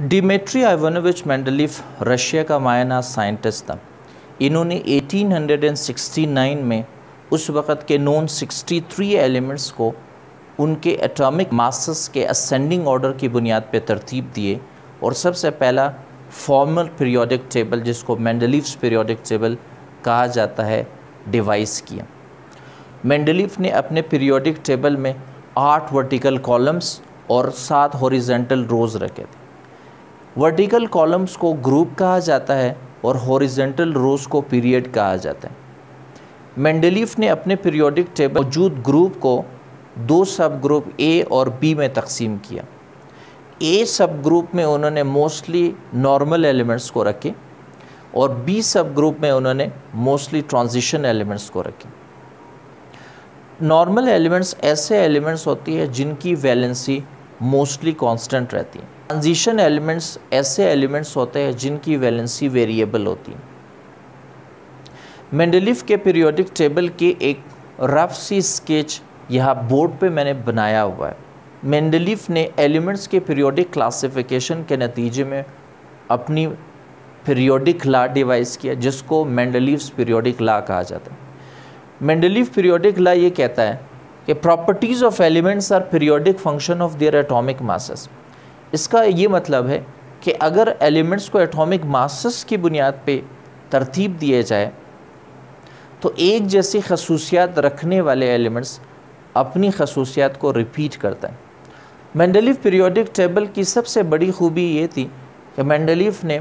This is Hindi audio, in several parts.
डिमेट्री आइवानोविच मेंडलीफ रशिया का मायना साइंटिस्ट था। इन्होंने 1869 में उस वक़्त के नॉन 63 एलिमेंट्स को उनके एटॉमिक मासस के असेंडिंग ऑर्डर की बुनियाद पर तरतीब दिए और सबसे पहला फॉर्मल पीरियोडिक टेबल, जिसको मेंडलीफ्स पीरियोडिक टेबल कहा जाता है, डिवाइस किया। मेंडलीफ ने अपने पीरियोडिक टेबल में आठ वर्टिकल कॉलम्स और सात हॉरिजेंटल रोज़ रखे थे। वर्टिकल कॉलम्स को ग्रुप कहा जाता है और हॉरिजेंटल रोज़ को पीरियड कहा जाता है। मेंडलीफ ने अपने पीरियोडिक टेबल मौजूद ग्रुप को दो सब ग्रुप ए और बी में तकसीम किया। ए सब ग्रुप में उन्होंने मोस्टली नॉर्मल एलिमेंट्स को रखे और बी सब ग्रुप में उन्होंने मोस्टली ट्रांजिशन एलिमेंट्स को रखे। नॉर्मल एलिमेंट्स ऐसे एलिमेंट्स होती है जिनकी वैलेंसी मोस्टली कांस्टेंट रहती है। ट्रांजिशन एलिमेंट्स ऐसे एलिमेंट्स होते हैं जिनकी वैलेंसी वेरिएबल होती है। मेंडलिफ के पीरियोडिक टेबल के एक रफ सी स्केच यहाँ बोर्ड पे मैंने बनाया हुआ है। मेंडलीफ ने एलिमेंट्स के पीरियोडिक क्लासिफिकेशन के नतीजे में अपनी पीरियोडिक ला डिवाइस किया, जिसको मेंडलीव्स पीरियोडिक ला कहा जाता है। मेंडलीव पीरियोडिक ला ये कहता है कि properties of elements are periodic function of their atomic masses. इसका ये मतलब है कि अगर एलिमेंट्स को एटॉमिक मासस की बुनियाद पे तरतीब दिए जाए तो एक जैसी खसूसियात रखने वाले एलिमेंट्स अपनी खसूसियात को रिपीट करता है। मैंडलीव पीरियोडिक टेबल की सबसे बड़ी खूबी ये थी कि मैंडलीफ ने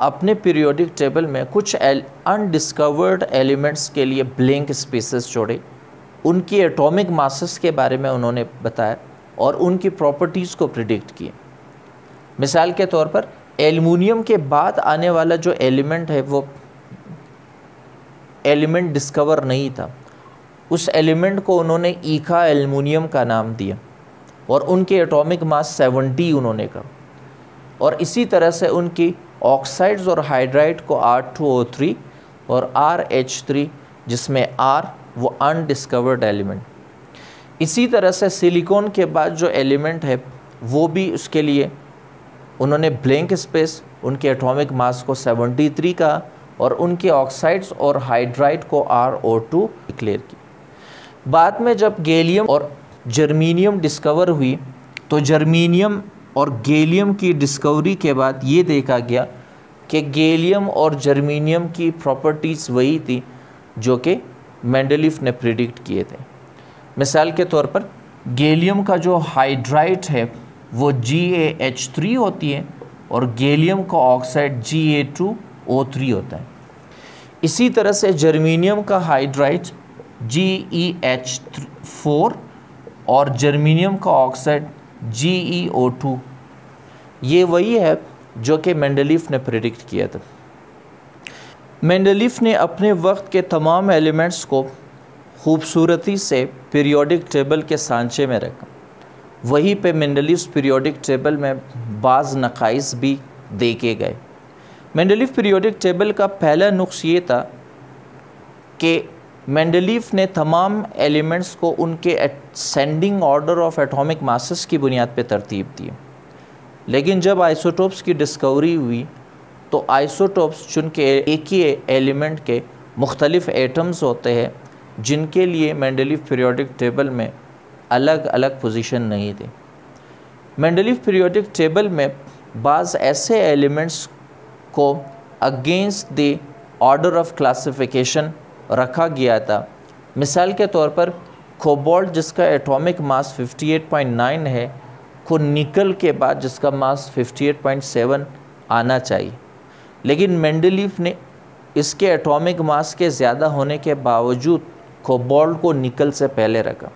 अपने पीरियोडिक टेबल में कुछ अनडिस्कवर्ड एलिमेंट्स के लिए ब्लैंक स्पेसेस छोड़े उनकी एटॉमिक मासेस के बारे में उन्होंने बताया और उनकी प्रॉपर्टीज़ को प्रिडिक्ट किए। मिसाल के तौर पर एलुमिनियम के बाद आने वाला जो एलिमेंट है, वो एलिमेंट डिस्कवर नहीं था। उस एलिमेंट को उन्होंने ईका एलुमिनियम का नाम दिया और उनके एटॉमिक मास 70 उन्होंने कहा। और इसी तरह से उनकी ऑक्साइड्स और हाइड्राइड को R2O3 और RH3 जिसमें R वो अनडिस्कवर्ड एलिमेंट। इसी तरह से सिलिकॉन के बाद जो एलिमेंट है, वो भी उसके लिए उन्होंने ब्लैंक स्पेस, उनके एटॉमिक मास को 73 का और उनके ऑक्साइड्स और हाइड्राइड को आर ओ टू डिक्लेयर की बाद में जब गैलियम और जर्मीनियम डिस्कवर हुई तो जर्मीनियम और गैलियम की डिस्कवरी के बाद ये देखा गया कि गैलियम और जर्मीनियम की प्रॉपर्टीज़ वही थी जो कि मैंडलिफ ने प्रिडिक्ट किए थे। मिसाल के तौर पर, गैलियम का जो हाइड्राइट है वो जी ए एच थ्री होती है और गैलियम का oxide G A two O three होता है। इसी तरह से जर्मीनियम का hydride G E H four और जर्मीनियम का oxide G E O two ये वही है जो कि मेंडलीफ ने प्रिडिक्ट किया था। मेंडलीफ ने अपने वक्त के तमाम एलिमेंट्स को खूबसूरती से पीरियोडिक टेबल के सांचे में रखा। वहीं पे मेंडलीफ पीरियोडिक टेबल में बाज़ नकाइस भी देखे गए। मेंडलीफ पीरियोडिक टेबल का पहला नुक्स ये था कि मेंडलीफ ने तमाम एलिमेंट्स को उनके ascending order of atomic masses की बुनियाद पर तरतीब दी। लेकिन जब आइसोटोप्स की डिस्कवरी हुई तो आइसोटोप्स चूँकि एक ही एलिमेंट के मुख्तलिफ़ एटम्स होते हैं, जिनके लिए मेंडलीफ पीरियोडिक टेबल में अलग अलग पोजीशन नहीं थे। मेंडलीफ पीरियोडिक टेबल में बाज़ ऐसे एलिमेंट्स को against the order of classification रखा गया था। मिसाल के तौर पर कोबोल्ट जिसका एटॉमिक मास 58.9 है, को निकल के बाद जिसका मास 58.7 आना चाहिए। लेकिन मेंडलीफ ने इसके एटॉमिक मास के ज़्यादा होने के बावजूद कोबोल्ट को निकल से पहले रखा।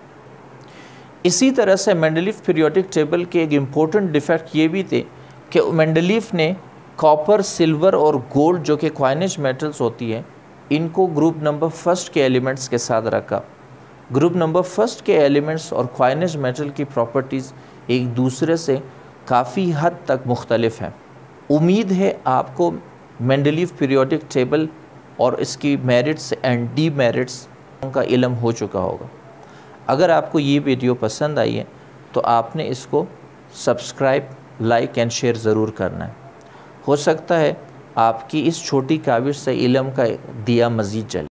इसी तरह से मेंडलीफ पीरियोडिक टेबल के एक इम्पोर्टेंट डिफेक्ट ये भी थे कि मेंडलीफ ने कॉपर सिल्वर और गोल्ड जो कि क्वाइनेज मेटल्स होती है, इनको ग्रुप नंबर फ़र्स्ट के एलिमेंट्स के साथ रखा। ग्रुप नंबर फ़र्स्ट के एलिमेंट्स और क्वाइनेज मेटल की प्रॉपर्टीज़ एक दूसरे से काफ़ी हद तक मुख्तलिफ़ हैं। उम्मीद है आपको मेंडलीव पीरियोडिक टेबल और इसकी मेरिट्स एंड डी मेरिट्स का इलम हो चुका होगा। अगर आपको ये वीडियो पसंद आई है तो आपने इसको सब्सक्राइब, लाइक एंड शेयर ज़रूर करना है। हो सकता है आपकी इस छोटी काविश से इलम का दिया मज़ीद जले